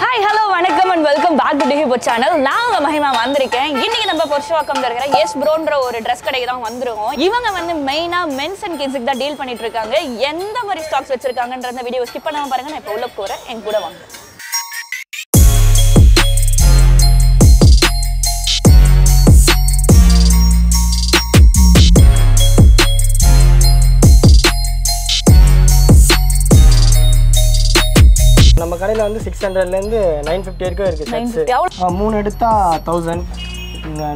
Hi hello வணக்கம் and welcome back to டிஹிபோ channel நான் உங்க மகிமா வந்திருக்கேன். இன்னைக்கு நம்ம பொருஷவாக்கம்ல இருக்கிற எஸ் ப்ரோன்ற ஒரு ட்ரெஸ் கடைக்கு தான் வந்துருவோம் இவங்க வந்து மெயினா மென்ஸ் அண்ட் கிட்ஸுக்கு தான் டீல் பண்ணிட்டு இருக்காங்க. எந்த மாதிரி ஸ்டாக்ஸ் வச்சிருக்காங்கன்ற அந்த வீடியோ ஸ்கிப் பண்ணாம பாருங்க. நான் இப்போ உள்ள போறேன். என் கூட வாங்க. கடையில் வந்து சிக்ஸ் ஹண்ட்ரட்லேருந்து நைன் ஃபிஃப்டி வரைக்கும் இருக்குது மூணு எடுத்தா தௌசண்ட்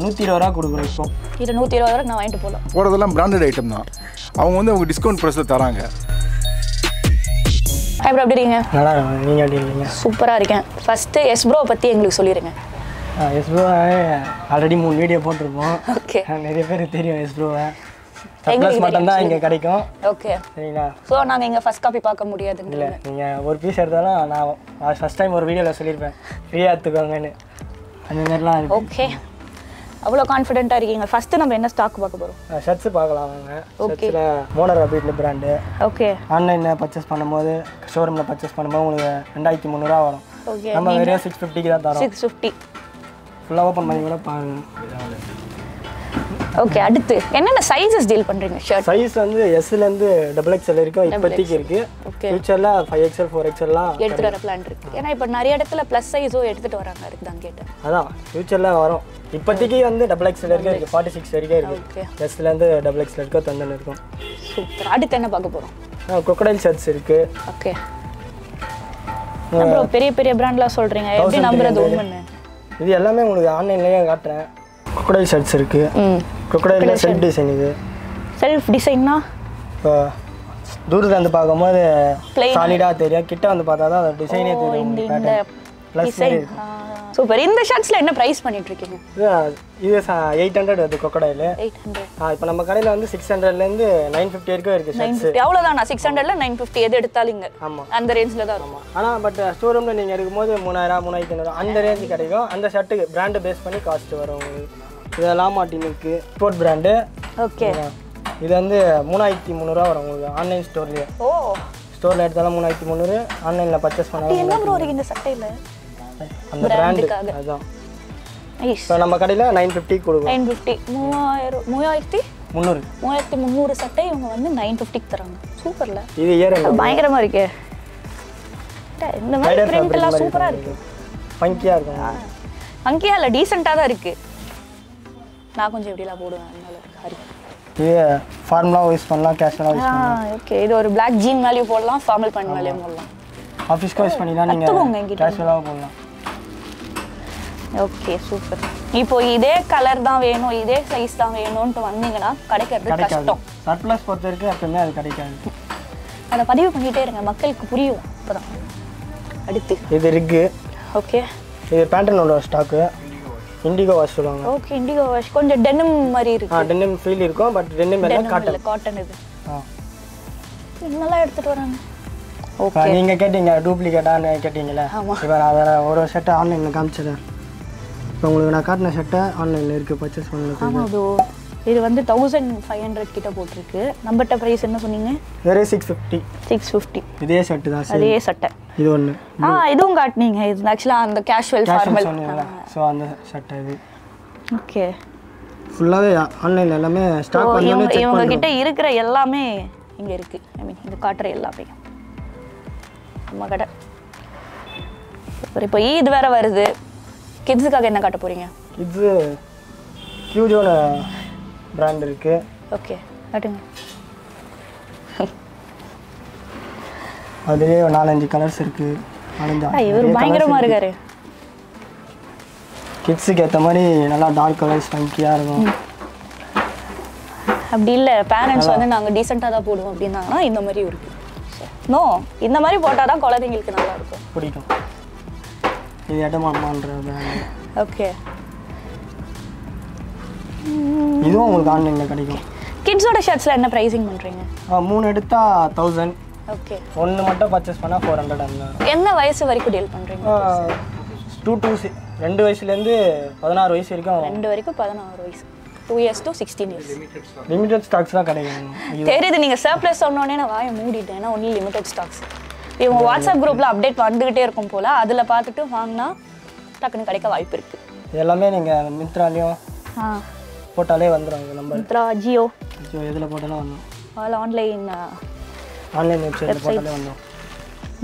நூற்றி இருபது ரூபா கொடுக்குறோம் இப்போ. இது நூற்றி இருபது ரூபா நான் வாங்கிட்டு போகலாம். போகிறதெல்லாம் பிராண்டட் ஐட்டம் தான். அவங்க வந்து அவங்க டிஸ்கவுண்ட் ப்ரைஸில் தராங்க. எப்படி எப்படி இருக்கீங்க? நல்லா நீங்கள் எப்படி இருக்கீங்க? சூப்பராக இருக்கேன். ஃபர்ஸ்ட் எஸ் ப்ரோவை பற்றி எங்களுக்கு சொல்லிடுங்க எஸ்ப்ரோ ஆல்ரெடி மூணு வீடியோ போட்டிருப்போம். ஓகே நிறைய பேர் தெரியும் எஸ்ப்ரோவை எங்களுக்கு ப்ளஸ் மட்டும் தான் இங்கே கிடைக்கும். ஓகே சரிங்களா? ஸோ நாங்கள் இங்கே ஃபர்ஸ்ட் காப்பி பார்க்க முடியாதுங்க இல்லை நீங்கள் ஒரு பீஸ் எடுத்தாலும் நான் ஃபஸ்ட் டைம் ஒரு வீடியோவில் சொல்லியிருப்பேன். ஃப்ரீயாக எடுத்துக்கோங்கன்னு. அந்த மாதிரிலாம் இருக்கு. ஓகே அவ்வளோ கான்ஃபிடென்ட்டாக இருக்கீங்க. ஃபர்ஸ்ட் நம்ம என்ன ஸ்டாக் பார்க்க போகிறோம் ஷர்ட்ஸு பார்க்கலாம். ஷர்ட்ஸில் மோனர் அபீட்ல பிராண்டு ஓகே ஆன்லைனில் பர்ச்சேஸ் பண்ணும்போது ஷோரூமில் பர்ச்சேஸ் பண்ணும்போது உங்களுக்கு ரெண்டாயிரத்தி முந்நூறுரூவா வரும். ஓகே நம்ம வெறும் சிக்ஸ் ஃபிஃப்டிக்கு தான் தரோம். சிக்ஸ் ஃபிஃப்டி ஃபுல்லாக ஓப்பன் பண்ணி கூட பாருங்க. ஓகே அடுத்து. என்னென்ன சைஸஸ் டீல் பண்ணுறீங்க ஷர்ட் சைஸ் வந்து எஸ்லேருந்து டபுள் எக்ஸ்எல் வரைக்கும் இப்போதைக்கு இருக்கு. ஓகே ஃபியூச்சரில் ஃபைவ் எக்ஸ்எல் ஃபோர் எக்ஸ்எல்லாம் எடுத்துகிட்டு வர பிளான் இருக்கு. ஏன்னா இப்போ நிறைய இடத்துல ப்ளஸ் சைஸும் எடுத்துகிட்டு வராங்க அதுக்கு தான் கேட்டேன். அதான் ஃபியூச்சரில் வரும். இப்போதைக்கு வந்து டபுள் எக்ஸ்எல் வரைக்கும் இருக்குது ஃபார்ட்டி சிக்ஸ் வரைக்கும் இருக்குது எஸ்லேருந்து டபுள் எக்ஸ்எல் வரைக்கும் தந்துன்னு இருக்கும். சூப்பர் அடுத்து என்ன பார்க்க போகிறோம் கொக்கடைல் ஷர்ட்ஸ் இருக்குது ஓகே பெரிய பெரிய பிராண்ட்லாம் சொல்கிறீங்க எப்படி நம்புறது உண்மைன்னு? இது எல்லாமே உங்களுக்கு ஆன்லைன்லேயே காட்டுறேன். கொக்கடைல் ஷர்ட்ஸ் இருக்குது ம். கொக்கடையில் செல்ஃப் டிசைன் இது. செல்ஃப் டிசைன்னா இப்போ தூரத்துல வந்து பார்க்கும்போது. சாலிடாக தெரியும். கிட்ட வந்து பார்த்தா தான் அந்த டிசைனே தெரியும் டிசைன் சூப்பர் இந்த ஷர்ட்ஸில் என்ன ப்ரைஸ் பண்ணிட்டு இருக்கீங்க இது எயிட் ஹண்ட்ரட் வருது கொக்கடையில் இப்போ நம்ம கடையில் வந்து சிக்ஸ் ஹண்ட்ரட்லேருந்து நைன் ஃபிஃப்டி வரைக்கும் இருக்குது ஷர்ட்ஸ் அவ்வளோதானா சிக்ஸ் ஹண்ட்ரட்ல நைன் ஃபிஃப்டி எது எடுத்தாலும் இங்கே. ஆமாம் அந்த ரேஞ்சில் தான் இருக்கும். ஆனால் பட் ஷோரூமில் நீங்கள் எடுக்கும்போது மூணாயிரம் மூணாயிரத்தி ஐநூறு அந்த ரேஞ்சு கிடைக்கும். அந்த ஷர்ட்டுக்கு பிராண்டு பேஸ் பண்ணி காஸ்ட் வரும் உங்களுக்கு. இது லாமாட்டின் இருக்குது ஸ்போர்ட் பிராண்டு ஓகே இது வந்து மூணாயிரத்தி முந்நூறுரூவா வரும் உங்களுக்கு ஆன்லைன் ஸ்டோர்லேயே ஓ. ஸ்டோரில் எடுத்தாலும் மூணாயிரத்தி முந்நூறு. ஆன்லைனில் பர்ச்சேஸ் பண்ணாலும் என்ன ப்ரோ இருக்கு இந்த சட்டையில் அந்த பிராண்டு. அதுதான் இப்போ நம்ம கடையில் நைன் ஃபிஃப்டி கொடுக்கும் நைன் ஃபிஃப்டி மூவாயிரம் மூவாயிரத்தி? முந்நூறு. மூவாயிரத்தி முந்நூறு சட்டை இவங்க வந்து நைன் ஃபிஃப்டிக்கு தராங்க. சூப்பர்ல இது இயர் அது பயங்கரமா இருக்கே. இந்த மாதிரி பிரிண்ட் fabric எல்லாம் மாதிரி சூப்பரா இருக்கும். இருக்கு. ஃபங்கியாக இல்லை டீசெண்டாக தான் இருக்கு. நான் கொஞ்சம் எப்படிலாம் போடுவேன் அதனால ஹரி இது ஃபார்முலாக யூஸ் பண்ணலாம் கேஷுவலாக யூஸ் ஆ ஓகே இது ஒரு பிளாக் ஜீன் மேலேயும் போடலாம் ஃபார்மல் பேண்ட் மேலேயும் போடலாம். ஆஃபீஸ்க்கு யூஸ் பண்ணிலாம் கத்துக்கோங்க நீங்கள். கேஷுவலாக போடலாம். ஓகே சூப்பர் இப்போ இதே கலர் தான் வேணும் இதே சைஸ் தான் வேணும்ன்ட்டு வந்தீங்கன்னா கிடைக்கிறது கஷ்டம். சர்ப்ளஸ் பொறுத்த வரைக்கும் எப்பவுமே அது கிடைக்காது. அதை பதிவு பண்ணிட்டே இருங்க மக்களுக்கு புரியும். அப்பதான். அடுத்து. இது இருக்கு ஓகே இது பேண்டனோட ஸ்டாக்கு இண்டிகோ வாஷ் சொல்லுவாங்க. ஓகே இண்டிகோ வாஷ் கொஞ்சம் டெனிம் மாதிரி இருக்கு. ஆ டென்னிம் ஃபீல் இருக்கும் பட் டெனிம் காட்டன் இல்லை காட்டன் இது. ஆ. என்னெல்லாம் எடுத்துட்டு வராங்க. ஓகே நீங்கள் கேட்டீங்க டூப்ளிகேட்டான்னு கேட்டீங்களே ஆமா. இப்போ நான் ஒரு ஷர்ட்டை ஆன்லைனில் காமிச்சிடுறேன். இப்போ உங்களுக்கு நான் காட்டின ஷர்ட்டை ஆன்லைனில் இருக்குது பர்ச்சேஸ் பண்ணுறது ஆமா அது இது வந்து தௌசண்ட் ஃபைவ் ஹண்ட்ரட் கிட்ட போட்டிருக்கு. நம்மகிட்ட ப்ரைஸ் என்ன சொன்னீங்க? வெறும் சிக்ஸ் ஃபிஃப்டி சிக்ஸ் ஃபிஃப்டி இதே ஷர்ட்டு தான் அதே சட்டை இது ஒன்று ஆ இதுவும் காட்டினீங்க. இது ஆக்சுவலாக அந்த கேஷுவல் ஃபார்மல் ஸோ அந்த ஷர்ட்டை இது ஓகே ஃபுல்லாகவே ஆன்லைனில் எல்லாமே ஸ்டாக் இவங்க இவங்க கிட்ட இருக்கிற எல்லாமே இங்க இருக்கு. ஐ மீன் இது காட்டுற எல்லாமே. நம்ம கடை. இப்போ ஈத் வேற வருது. கிட்ஸுக்காக என்ன காட்ட போறீங்க? இது கியூஜோட பிராண்ட் இருக்குது ஓகே காட்டுங்க. அதுலேயே நாலஞ்சு கலர்ஸ் இருக்குது நாலஞ்சு இவர் பயங்கரமா இருக்காரு. கிட்ஸுக்கு ஏற்ற மாதிரி நல்லா டார்க் கலர்ஸ் ஃபங்கியாக இருக்கும். அப்படி இல்ல பேரண்ட்ஸ் வந்து நாங்க டீசெண்டாக தான் போடுவோம் அப்படின்னாங்கன்னா இந்த மாதிரி இருக்கு. நோ இந்த மாதிரி போட்டால் தான் குழந்தைங்களுக்கு நல்லா இருக்கும். பிடிக்கும். இது இடமாமான்ற பிராண்ட் ஓகே இதுவும் உங்களுக்கு ஆன்லைனில் கிடைக்கும். கிட்ஸோட ஷர்ட்ஸ்ல என்ன ப்ரைஸிங் பண்றீங்க? ஆ, மூணு எடுத்தால் தௌசண்ட் ஓகே ஒன்று மட்டும் பர்ச்சேஸ் பண்ணால் ஃபோர் ஹண்ட்ரட் அந்த என்ன வயசு வரைக்கும் டீல் பண்றீங்க? டூ டூ ரெண்டு வயசுலேருந்து பதினாறு வயசு வரைக்கும் ரெண்டு வரைக்கும் பதினாறு வயசு. Two years to sixteen years limited stocks தான் கிடைக்கும். தெரியுது நீங்க சர்ப்ளஸ் சொன்னோடனே நான் வாயை மூடிட்டேன். ஏன்னா ஒன்லி லிமிடெட் ஸ்டாக்ஸ் இவங்க வாட்ஸ்அப் குரூப்ல அப்டேட் வந்துகிட்டே இருக்கும் போல அதுல பார்த்துட்டு வாங்கினா டக்குன்னு கிடைக்க வாய்ப்பு இருக்கு. இது எல்லாமே நீங்கள் மிந்த்ராலையும் ஆ. போட்டாலே வந்துடும் நம்பர் மித்ரா ஜியோ. எதில் போட்டாலும் வந்துடும் ஆல் ஆன்லைன் ஆன்லைன் வெப்சைட்டில் போட்டாலே வந்துடும்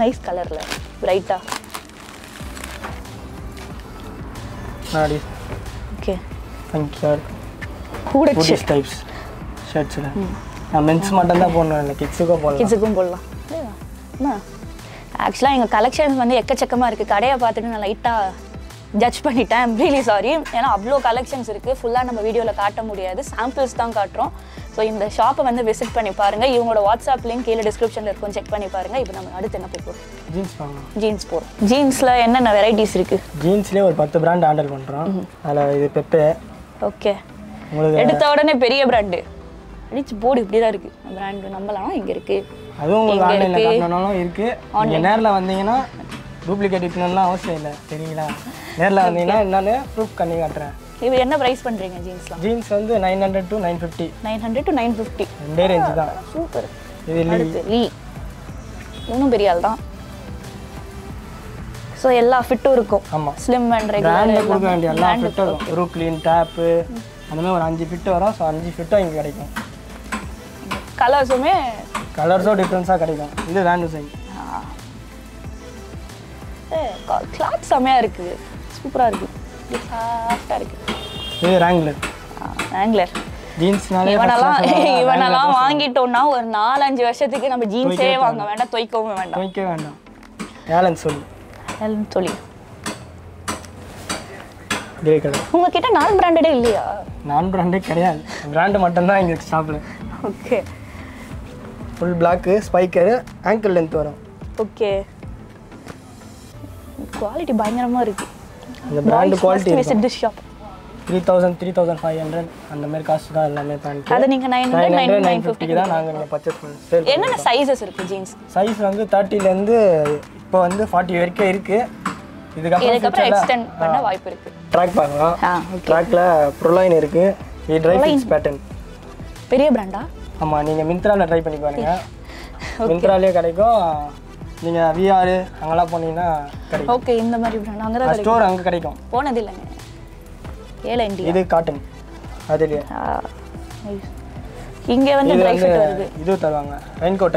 நைஸ் கலர்ல பிரைட்டா நாடி ஓகே ஃபங்கியாக கூட புட்டிஸ் டைப்ஸ் ஷர்ட்ஸில் நான் மென்ஸ் மட்டும் தான் போடணும் இல்லை கிட்ஸுக்கும் போடலாம். கிட்ஸுக்கும் போடலாம். என்ன ஆக்சுவலாக எங்கள் கலெக்ஷன்ஸ் வந்து எக்கச்சக்கமாக இருக்குது கடையை பார்த்துட்டு நான் லைட்டாக ஜட்ஜ் பண்ணிட்டேன். ரியலி சாரி ஏன்னா அவ்வளோ கலெக்ஷன்ஸ் இருக்குது ஃபுல்லாக நம்ம வீடியோவில் காட்ட முடியாது. சாம்பிள்ஸ் தான் காட்டுறோம். ஸோ இந்த ஷாப்பை வந்து விசிட் பண்ணி பாருங்கள் இவங்களோட வாட்ஸ்அப் லிங்க் கீழே டிஸ்கிரிப்ஷனில் இருக்கும். செக் பண்ணி பாருங்கள் இப்போ நம்ம அடுத்து என்ன போகிறோம் ஜீன்ஸ் ஜீன்ஸ் போகிறோம் ஜீன்ஸில் என்னென்ன வெரைட்டிஸ் இருக்குது ஜீன்ஸ்லேயே ஒரு பத்து பிராண்ட் ஹேண்டில் பண்ணுறோம் அதில் இது பெப்பே ஓகே எடுத்த உடனே பெரிய பிராண்டு அடிச்சு போர்டு இப்படி தான் இருக்குது பிராண்டு நம்பலாம் இங்கே இருக்குது அதுவும் உங்களுக்கு ஆன்லைனில்? காட்டணும்னாலும் இருக்குது நேரில் வந்தீங்கன்னா டூப்ளிகேட் இப்படிலாம் அவசியம் இல்லை. சரிங்களா நேரில் வந்தீங்கன்னா என்னன்னு ப்ரூஃப் பண்ணி காட்டுறேன். இது என்ன ப்ரைஸ் பண்ணுறீங்க ஜீன்ஸ்லாம் ஜீன்ஸ் வந்து nine hundred to nine fifty nine hundred to nine fifty ரெண்டே ரேஞ்சு தான். சூப்பர் இது அடுத்து லீ. இன்னும் பெரிய ஆள் தான். ஸோ எல்லா ஃபிட்டும் இருக்கும். ஆமாம் ஸ்லிம் அண்ட் பிராண்டு கொடுக்க ரெகுலர் வேண்டிய எல்லா ஃபிட்டும் இருக்கும். ரூக்லீன் டேப்பு அந்த மாதிரி ஒரு அஞ்சு ஃபிட்டு வரும். ஸோ அஞ்சு ஃபிட்டும் இங்கே கிடைக்கும். கலர்ஸுமே கலர்ஸும் டிஃப்ரென்ஸாக கிடைக்கும். இது வேண்டு சைன் கிளாத் செம்மையாக இருக்குது சூப்பராக இருக்குது சாஃப்டாக இருக்குது இது ரேங்க்லர் ஆங்லர் ஜீன்ஸ்னாலே இவனெல்லாம் இவனெல்லாம் வாங்கிட்டோம்னா ஒரு நாலஞ்சு வருஷத்துக்கு நம்ம ஜீன்ஸே வாங்க வேண்டாம் துவைக்கவும் வேண்டாம். துவைக்க வேண்டாம். ஏலன் சொல்லி. எல்லாம் சொல்லி. கிரே கலர் உங்ககிட்ட நான் பிராண்டடே இல்லையா? நான் பிராண்டே கிடையாது. பிராண்டு மட்டும்தான் இங்கே ஷாப்பில் okay full black Spykar ankle length வரும். ஓகே குவாலிட்டி பயங்கரமாக இருக்குது அந்த brand quality visit this shop three thousand three thousand five hundred அந்த மாதிரி காஸ்ட் தான் எல்லாமே பேண்ட் அது நீங்கள் நைன் ஹண்ட்ரட் நைன் நைன் ஃபிஃப்டிக்கு தான் நாங்கள் இங்கே பர்ச்சேஸ் பண்ணி சேல் என்னென்ன சைஸஸ் இருக்குது ஜீன்ஸ் சைஸ் வந்து தேர்ட்டிலேருந்து இப்போ வந்து ஃபார்ட்டி வரைக்கும் இருக்குது இதுக்கப்புறம் எக்ஸ்டெண்ட் பண்ண வாய்ப்பு இருக்குது ட்ராக் பார்க்கலாம். ட்ராக்ல ப்ரொலைன் இருக்குது ட்ரை ஃபிக்ஸ் பேட்டர்ன் பெரிய பிராண்டா ஆமாம் நீங்கள் மிந்த்ராவில் ட்ரை பண்ணி பாருங்க. மிந்த்ராலேயே கிடைக்கும். நீங்கள் விஆர் அங்கெல்லாம் போனீங்கன்னா கிடைக்கும். ஓகே இந்த மாதிரி பிராண்ட் அங்கே தான் ஸ்டோர் அங்கே கிடைக்கும். போனது இல்லைங்க ஏழை இண்டியா. இது காட்டன். அதுலேயே. இங்கே வந்து ட்ரை ஃபிட் வருது. இது தருவாங்க. ரெயின்கோ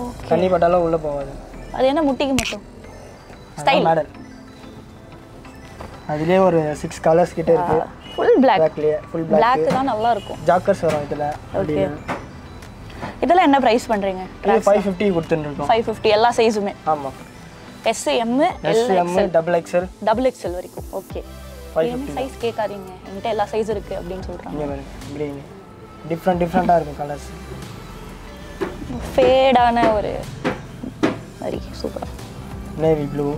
ஓகே தண்ணி பட்டாலும் உள்ளே போகாது. அது என்ன முட்டிக்கு மட்டும்? ஸ்டைல் மாடல் அதுலேயே ஒரு சிக்ஸ் கலர்ஸ் கிட்ட இருக்கு. ஃபுல் பிளாக் ஃபுல் பிளாக் தான் நல்லா இருக்கும். ஜாக்கர்ஸ் வரும் இதில். ஓகே இதெல்லாம் என்ன ப்ரைஸ் பண்ணுறீங்க ஃபைவ் ஃபிஃப்டி கொடுத்துருக்கோம் ஃபைவ் ஃபிஃப்டி எல்லா சைஸுமே ஆமாம் S M L S M double XL double XL வரைக்கும். ஓகே சைஸ் கேட்காதீங்க. என்கிட்ட எல்லா சைஸ் இருக்கு அப்படின்னு சொல்றாங்க. இங்கே பாருங்க க்ரீன் டிஃப்ரெண்ட் டிஃப்ரெண்ட்டாக இருக்கும் கலர்ஸ் ஃபேடான ஒரு மாதிரி super navy blue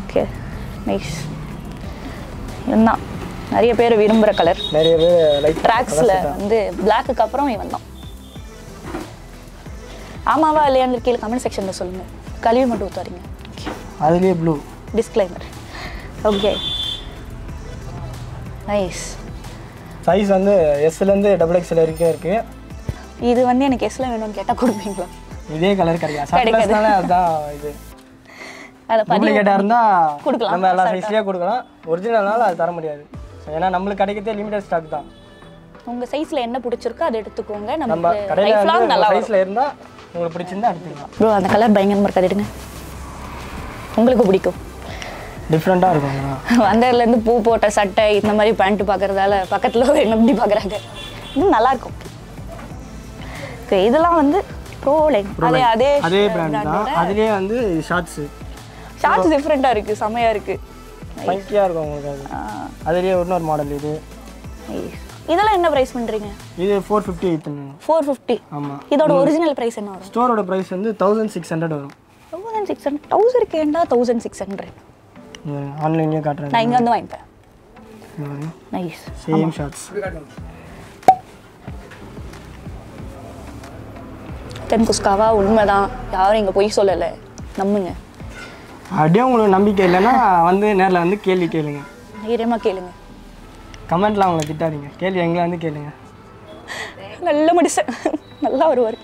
okay nice இதுதான். நிறைய பேர் விரும்புகிற கலர் நிறைய பேர் ட்ராக்ஸில் வந்து பிளாக்குக்கு அப்புறம் இவன் தான் ஆமாவா இல்லையான்னு கீழே கமெண்ட் செக்ஷனில் சொல்லுங்கள் கழுவி மட்டும் ஊற்றாதீங்க அதுலேயே blue disclaimer okay nice size வந்து எஸ்லேருந்து டபுள் எக்ஸ்எல் வரைக்கும் இருக்குது இது வந்து எனக்கு எஸ்ல வேணும்னு கேட்டால் கொடுப்பீங்களா? இதே கலர். சர்ப்ளஸ்னால அதுதான் இது. டூப்ளிகேட்டாக இருந்தால் கொடுக்கலாம். நம்ம எல்லா சைஸ்லேயே கொடுக்கலாம். ஒரிஜினல்னால அது தர முடியாது. ஏன்னா நம்மளுக்கு கிடைக்கிறதே லிமிடெட் ஸ்டாக் தான். உங்கள் சைஸில் என்ன பிடிச்சிருக்கோ அதை எடுத்துக்கோங்க. நம்ம கடையில் சைஸில் இருந்தால் உங்களுக்கு பிடிச்சிருந்தா எடுத்துக்கலாம். ப்ரோ அந்த கலர் பயங்கரமாக இருக்காது எடுங்க. உங்களுக்கு பிடிக்கும். டிஃப்ரெண்ட்டாக இருக்கும் வந்ததுலேருந்து பூ போட்ட சட்டை இந்த மாதிரி பேண்ட் பார்க்கறதால பக்கத்தில் என்ன இப்படி பார்க்குறாங்க. இது நல்லா இருக்கும். ஓகே இதெல்லாம் வந்து ப்ரோ லைன் அதே அதே அதே பிராண்ட் தான். அதுலேயே வந்து ஷார்ட்ஸு ஷார்ட்ஸ் டிஃப்ரெண்ட்டாக இருக்குது செமையாக இருக்குது ஃபங்கியாக இருக்கும் உங்களுக்கு அது. அதுலேயே இன்னொரு மாடல் இது. இதெல்லாம் என்ன ப்ரைஸ் பண்ணுறீங்க இது ஃபோர் ஃபிஃப்டி எயிட்டுங்க ஃபோர் ஃபிஃப்டி ஆமாம் இதோட ஒரிஜினல் ப்ரைஸ் என்ன வரும்? ஸ்டோரோட ப்ரைஸ் வந்து தௌசண்ட் சிக்ஸ் ஹண்ட்ரட் வரும். தௌசண்ட் சிக்ஸ் ஹண்ட்ரட் தௌசண்ட் கேண்டா தௌசண்ட் சிக்ஸ் ஹண்ட்ரட் ஆன்லைன்லேயே காட்டுறேன் நான் இங்கே வந்து வாங்கிப்பேன். நைஸ் சேம் ஷார்ட்ஸ் தென் குஸ்காவா உண்மைதான். யாரும் இங்கே பொய் சொல்லலை. நம்புங்க. அப்படியே உங்களுக்கு நம்பிக்கை இல்லைன்னா வந்து நேரில் வந்து கேள்வி கேளுங்க. தைரியமாக கேளுங்க. கமெண்ட்ல அவங்கள திட்டாதீங்க. கேள்வி எங்களை வந்து கேளுங்க. நல்ல மனுஷன் நல்லா வருவார்.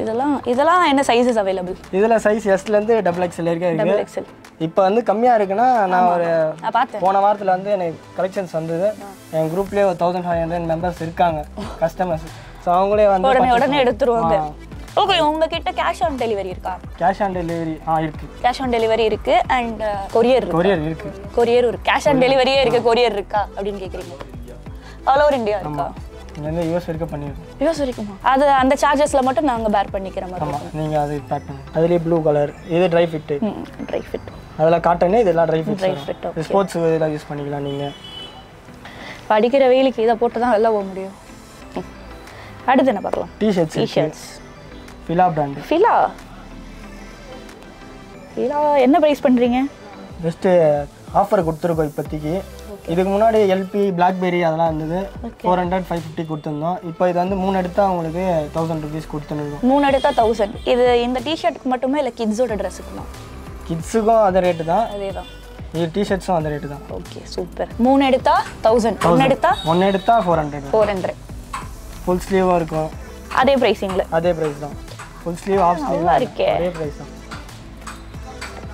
இதெல்லாம் இதெல்லாம் என்ன சைஸஸ் அவைலபிள் இதில் சைஸ் எஸ்லேருந்து டபுள் எக்ஸ்எல் வரைக்கும் டபுள் எக்ஸல் இப்போ வந்து கம்மியாக இருக்குன்னா நான் ஒரு போன வாரத்தில் வந்து எனக்கு கலெக்ஷன்ஸ் வந்தது. என் குரூப்லேயே ஒரு தௌசண்ட் ஃபைவ் ஹண்ட்ரட் மெம்பர்ஸ் இருக்காங்க. கஸ்டமர்ஸ் ஸோ அவங்களே வந்து உடனே உடனே எடுத்துருவாங்க. ஓகே உங்ககிட்ட கேஷ் ஆன் டெலிவரி இருக்கா? கேஷ் ஆன் டெலிவரி ஆ இருக்குது கேஷ் ஆன் டெலிவரி இருக்கு அண்ட் கொரியர் இருக்கு? கொரியர் இருக்குது கொரியர் இருக்கு. கேஷ் ஆன் டெலிவரியே இருக்கு கொரியர் இருக்கா? அப்படின்னு கேக்குறீங்க. ஆல் ஓவர் இந்தியா இருக்கா? இங்கேருந்து யூஎஸ் வரைக்கும் பண்ணிடுறோம் யூஸ் வரைக்குமா? அது அந்த சார்ஜஸ்ல மட்டும் நாங்க பேர் பண்ணிக்கிற மாதிரி ஆமாம் நீங்கள் அது பேக் பண்ணுங்க அதுலேயே ப்ளூ கலர் இது ட்ரை ஃபிட்டு ட்ரை ஃபிட் அதில் காட்டனு இதெல்லாம் dry fit fit, okay. Sports இதெல்லாம் யூஸ் பண்ணிக்கலாம் நீங்கள் படிக்கிற வெயிலுக்கு இதை போட்டு தான் வெளில போக முடியும். அடுத்து என்ன பார்க்கலாம்? T-shirts t-shirts Fila brand Fila Fila என்ன ப்ரைஸ் பண்றீங்க? ஜஸ்ட்டு ஆஃபர் கொடுத்துருக்கோம் இப்போதைக்கு. இதுக்கு முன்னாடி எல்பி பிளாக்பெரி அதெல்லாம் இருந்தது. ஃபோர் ஹண்ட்ரட் ஃபைவ் ஃபிஃப்டி கொடுத்துருந்தோம். இப்போ இது வந்து மூணு எடுத்தா உங்களுக்கு தௌசண்ட் ருபீஸ் கொடுத்துருக்கோம். மூணு எடுத்தா தௌசண்ட் இது இந்த டிஷர்ட்டுக்கு மட்டுமே இல்லை கிட்ஸோட ட்ரெஸ்ஸுக்குமா கிட்ஸுக்கும் அந்த ரேட்டு தான். அதே தான் இது டிஷர்ட்ஸும் அந்த ரேட்டு தான். ஓகே சூப்பர் மூணு எடுத்தா தௌசண்ட் ஒன்று எடுத்தா ஒன்று எடுத்தா four hundred four hundred full ஸ்லீவும் இருக்கும். அதே ப்ரைஸிங்கில் அதே ப்ரைஸ் தான். ஃபுல் ஸ்லீவ் ஆஃப் ஸ்லீவ் நல்லா இருக்கே. அதே ப்ரைஸ் தான்.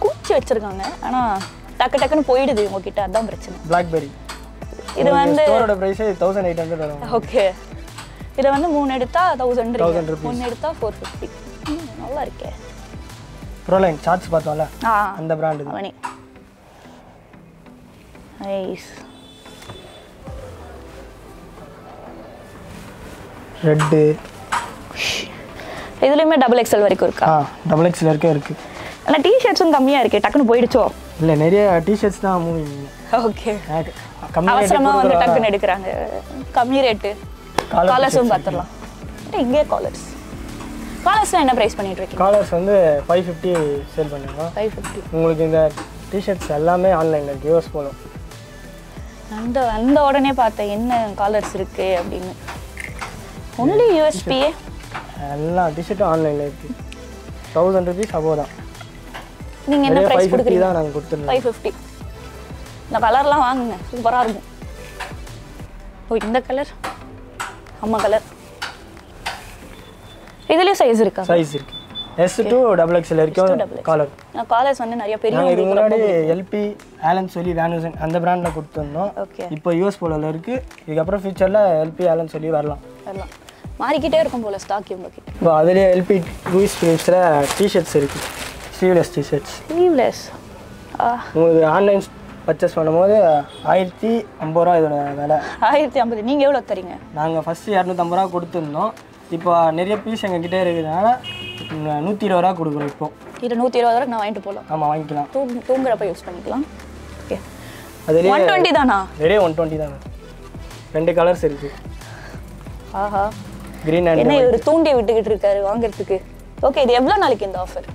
குச்சி வச்சிருக்காங்க. ஆனா டக்கு டக்குன்னு போயிடுது உங்ககிட்ட அதான் பிரச்சனை. பிளாக்பெரி இது வந்து ஸ்டோரோட ப்ரைஸே தௌசண்ட் எயிட் ஹண்ட்ரட் வரும். ஓகே. இதை வந்து மூணு எடுத்தா தௌசண்ட் 1000 rupees. ஒன்று எடுத்தா ஃபோர் ஃபிஃப்டி நல்லா இருக்கே. ப்ரோலைன் சார்ட்ஸ் பார்த்தோம்ல அந்த பிராண்டு அவனி நைஸ் ரெட்டு இதுலயுமே டபுள் எக்ஸ்எல் வரைக்கும் இருக்கா? டபுள் எக்ஸ்ல வரைக்கும் இருக்குது ஆனால் டிஷர்ட்ஸும் கம்மியா இருக்கு டக்குன்னு போயிடுச்சோ? இல்லை நிறைய டிஷர்ட்ஸ் தான் மூவிங் ஓகே. கம்மி அவசரமா வந்து டக்குன்னு எடுக்கிறாங்க. கம்மி ரேட்டு காலர்ஸும் பார்த்துடலாம். இங்கே காலர்ஸ் காலர்ஸ்லாம் என்ன ப்ரைஸ் பண்ணிட்டு இருக்கீங்க? காலர்ஸ் வந்து ஃபைவ் ஃபிஃப்டி சேல் பண்ணிருக்கோம். ஃபைவ் ஃபிஃப்டி உங்களுக்கு இந்த டிஷர்ட்ஸ் எல்லாமே ஆன்லைனில் இருக்குது யூஎஸ் போலும் அந்த அந்த உடனே பார்த்தேன் என்ன காலர்ஸ் இருக்கு அப்படின்னு. ஒன்லி யூஎஸ்பியே எல்லா டிஷர்ட்டும் ஆன்லைனில் இருக்குது தௌசண்ட் ருபீஸ் அபோவ் தான். நீங்க என்ன ப்ரைஸ் கொடுக்குறீங்க? தான் நாங்கள் கொடுத்துருந்தோம். ஃபைவ் ஃபிஃப்டி இந்த கலர்லாம் வாங்குங்க சூப்பராக இருக்கும். ஓ இந்த கலர் அம்மா கலர் இதுலேயும் சைஸ் இருக்கா? சைஸ் இருக்குது எஸ் டூ டபுள் எக்ஸ்எல் வரைக்கும். காலர் நான் காலர்ஸ் வந்து நிறைய பெரிய நாங்கள் இதுக்கு முன்னாடி எல்பி ஆலன் சொல்லி வேனுசன் அந்த பிராண்டில் கொடுத்துருந்தோம். இப்போ யூஎஸ் போலில் இருக்குது இதுக்கப்புறம் ஃபியூச்சரில் எல்பி ஆலன் சொல்லி வரலாம். வரலாம். மாறிக்கிட்டே இருக்கும் போல ஸ்டாக் உங்ககிட்ட இப்போ அதுலேயே எல்பி லூயிஸ் ஃபிலிப்ஸில் டிஷர்ட்ஸ் இருக்குது ஸ்லீவ்லெஸ் டிஷர்ட்ஸ் ஸ்லீவ்லெஸ் உங்களுக்கு ஆன்லைன் பர்ச்சேஸ் பண்ணும்போது ஆயிரத்தி ஐம்பது ரூபா இதோட விலை. ஆயிரத்தி ஐம்பது. நீங்கள் எவ்வளோ தரீங்க? நாங்கள் ஃபஸ்ட்டு இரநூத்தம்பது ரூபா கொடுத்துருந்தோம். இப்போ நிறைய பீஸ் எங்ககிட்ட இருக்கிறதுனால நூற்றி இருபது ரூபா கொடுக்குறோம் இப்போ. இது நூற்றி இருபது ரூபா நான் வாங்கிட்டு போகலாம் ஆமாம் வாங்கிக்கலாம். தூ தூங்குறப்ப யூஸ் பண்ணிக்கலாம். ஓகே அதுலேயே ஒன் டுவெண்ட்டி தானா? நிறைய ஒன் டுவெண்ட்டி தான் ரெண்டு கலர்ஸ் இருக்குது ஆஹா. க்ரீன் அண்ட் என்ன இவர் தூண்டி விட்டுக்கிட்டு இருக்காரு வாங்குறதுக்கு. ஓகே இது எவ்வளோ நாளைக்கு இந்த ஆஃபர்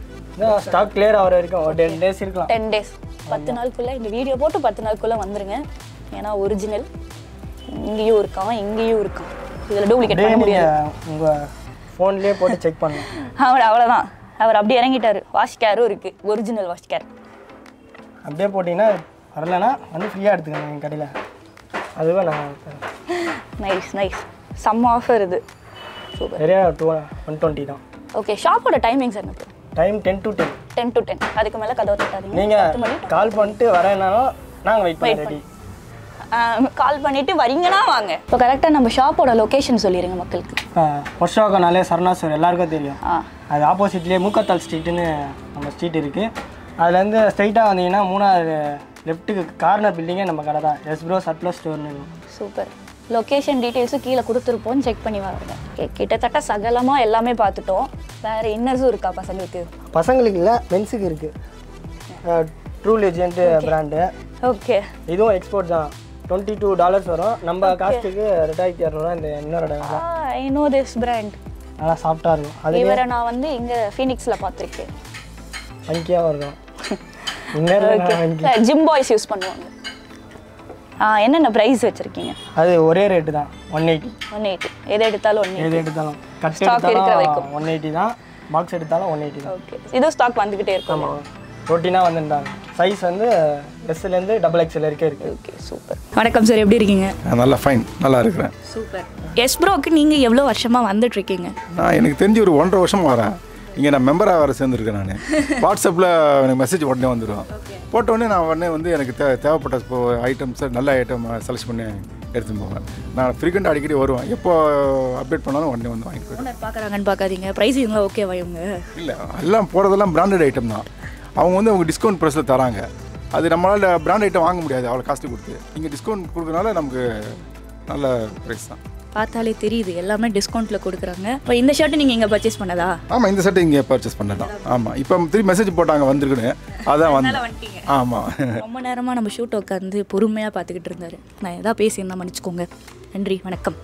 ஸ்டாக் கிளியர் ஆகிற வரைக்கும் ஒரு டென் டேஸ் இருக்கலாம். டென் டேஸ் பத்து நாளுக்குள்ளே இந்த வீடியோ போட்டு பத்து நாளுக்குள்ளே வந்துருங்க. ஏன்னா ஒரிஜினல் இங்கேயும் இருக்கான் இங்கேயும் இருக்கான். இதில் டூப்ளிகேட் அப்படியே பண்ண முடியாது. உங்கள் ஃபோன்லேயே போட்டு செக் பண்ணலாம். அவர் அவ்வளோதான் அவர் அப்படி இறங்கிட்டாரு. வாஷ் கேரும் இருக்குது ஒரிஜினல் வாஷ் கேர் அப்படியே போட்டிங்கன்னா வரலன்னா வந்து ஃப்ரீயாக எடுத்துக்கோங்க எங்கள் கடையில். அதுவே நான். நைஸ் நைஸ் செம்ம ஆஃபர் இது. சூப்பர் நிறையா டூ ஒன் டுவெண்ட்டி தான். ஓகே ஷாப்போட டைமிங்ஸ் என்ன time ten to ten ten to ten அதுக்கு மேலே கதவை தட்டாதீங்க. நீங்கள் கால் பண்ணிட்டு வரேன்னாலும் நாங்கள் வெயிட் பண்ண ரெடி கால் பண்ணிட்டு வரீங்கன்னா வாங்க. இப்போ கரெக்டாக நம்ம ஷாப்போட லொகேஷன் சொல்லிடுங்க மக்களுக்கு. பொர்ஷோக்கனாலே சரணாஸ்வர் எல்லாருக்கும் தெரியும். அது ஆப்போசிட்லேயே மூக்கத்தால் ஸ்ட்ரீட்டுன்னு நம்ம ஸ்ட்ரீட் இருக்குது அதுலேருந்து ஸ்ட்ரைட்டாக வந்தீங்கன்னா மூணாவது லெஃப்ட்டுக்கு கார்னர் பில்டிங்கே நம்ம கடை தான். எஸ் ப்ரோ சட்லஸ் ஸ்டோர்னு சூப்பர் லொகேஷன் டீட்டெயில்ஸும் கீழே கொடுத்துருப்போம் செக் பண்ணி வாங்க ஓகே கிட்டத்தட்ட சகலமாக எல்லாமே பார்த்துட்டோம். வேறு இன்னர்ஸும் இருக்கா பசங்களுக்கு? பசங்களுக்கு இல்லை மென்ஸுக்கு இருக்குது ட்ரூ லெஜெண்ட் பிராண்டு ஓகே இதுவும் எக்ஸ்போர்ட் தான். டுவெண்ட்டி டூ டாலர்ஸ் வரும். நம்ம காஸ்ட்டுக்கு ரெண்டாயிரத்தி இரநூறுவா இந்த இன்னொரு ஐ நோ திஸ் பிராண்ட் நல்லா சாஃப்டாக இருக்கும். அது இவரை நான் வந்து இங்கே ஃபீனிக்ஸில் பார்த்துருக்கேன். வங்கியாக இருக்கும் ஜிம் பாய்ஸ் யூஸ் பண்ணுவாங்க. என்னென்ன ப்ரைஸ் வச்சுருக்கீங்க? அது ஒரே ரேட்டு தான். ஒன் எயிட்டி ஒன் எயிட்டி எது எடுத்தாலும் ஒன் எது எடுத்தாலும். கட் Stock இருக்கிற எடுத்தாலும் ஒன் எயிட்டி தான். பாக்ஸ் எடுத்தாலும் ஒன் எயிட்டி தான். ஓகே இதுவும் ஸ்டாக் வந்துக்கிட்டே இருக்கும். ரொட்டீனாக வந்துருந்தாங்க. சைஸ் வந்து எஸ்லேருந்து டபுள் எக்ஸ்எல் வரைக்கும் இருக்குது ஓகே சூப்பர் வணக்கம் சார் எப்படி இருக்கீங்க? நல்லா ஃபைன் நல்லா இருக்கிறேன். சூப்பர் எஸ் ப்ரோக்கு நீங்கள் எவ்வளோ வருஷமாக வந்துட்டு இருக்கீங்க? நான் எனக்கு தெரிஞ்சு ஒரு ஒன்றரை வருஷமா வரேன். இங்கே நான் மெம்பராக வர சேர்ந்துருக்கேன் நான். வாட்ஸ்அப்பில் எனக்கு மெசேஜ் உடனே வந்துடும் போட்ட உடனே நான் உடனே வந்து எனக்கு தே தேவைப்பட்ட ஐட்டம்ஸ் நல்ல ஐட்டம் செலக்ட் பண்ணி எடுத்துன்னு போவேன். நான் ஃப்ரீக்வெண்ட் அடிக்கடி வருவேன். எப்போ அப்டேட் பண்ணாலும் உடனே வந்து வாங்கிட்டு போயிடுவேன். பார்க்குறாங்கன்னு பார்க்காதீங்க ப்ரைஸ் இருந்தால் ஓகேவா இவங்க? இல்லை எல்லாம் போகிறதெல்லாம் பிராண்டட் ஐட்டம் தான். அவங்க வந்து அவங்க டிஸ்கவுண்ட் ப்ரைஸில் தராங்க. அது நம்மளால் பிராண்ட் ஐட்டம் வாங்க முடியாது. அவ்வளோ காஸ்ட்டு கொடுத்து. இங்கே டிஸ்கவுண்ட் கொடுக்கறனால நமக்கு நல்ல ப்ரைஸ் தான். பார்த்தாலே தெரியுது எல்லாமே டிஸ்கவுண்ட்டில் கொடுக்குறாங்க. இப்போ இந்த ஷர்ட் நீங்கள் இங்கே பர்ச்சேஸ் பண்ணதா? ஆமாம் இந்த சட்டை இங்கே பர்ச்சேஸ் பண்ணதான் ஆமாம் இப்போ திரும்பி மெசேஜ் போட்டாங்க வந்திருக்குன்னு. அதான் வந்துட்டீங்க. ஆமாம் ரொம்ப நேரமாக நம்ம ஷூட் உட்காந்து பொறுமையாக பார்த்துக்கிட்டு இருந்தாரு. நான் எதாவது பேசியிருந்தா மன்னிச்சுக்கோங்க. நன்றி வணக்கம்.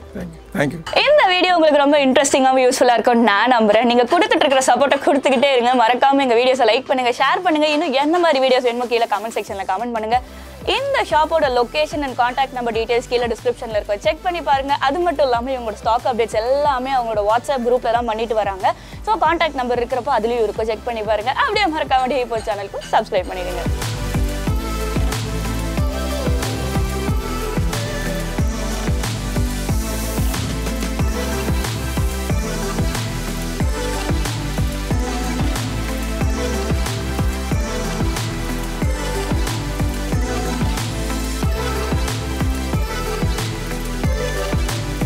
தேங்க்யூ இந்த வீடியோ உங்களுக்கு ரொம்ப இன்ட்ரெஸ்டிங்காகவும் யூஸ்ஃபுல்லாக இருக்கும் நான் நம்புறேன். நீங்கள் கொடுத்துட்டு இருக்கிற சப்போர்ட்டை கொடுத்துக்கிட்டே இருங்க. மறக்காம எங்கள் வீடியோஸை லைக் பண்ணுங்க ஷேர் பண்ணுங்க. இன்னும் என்ன மாதிரி வீடியோஸ் வேணுமோ கீழே கமெண்ட் செக்ஷனில் கமெண்ட் பண்ணுங்க. இந்த ஷாப்போட location and contact number details கீழே டிஸ்கிரிப்ஷனில் இருக்கும் செக் பண்ணி பாருங்க. அது மட்டும் இல்லாமல் இவங்களோட ஸ்டாக் அப்டேட்ஸ் எல்லாமே அவங்களோட வாட்ஸ்அப் குரூப்ல எல்லாம் பண்ணிட்டு வராங்க. ஸோ காண்டாக்ட் நம்பர் இருக்கிறப்போ அதுலேயும் இருக்கும். செக் பண்ணி பாருங்க. அப்படியே மறக்காம டிவி சேனலுக்கும் சப்ஸ்கிரைப் பண்ணிடுங்க.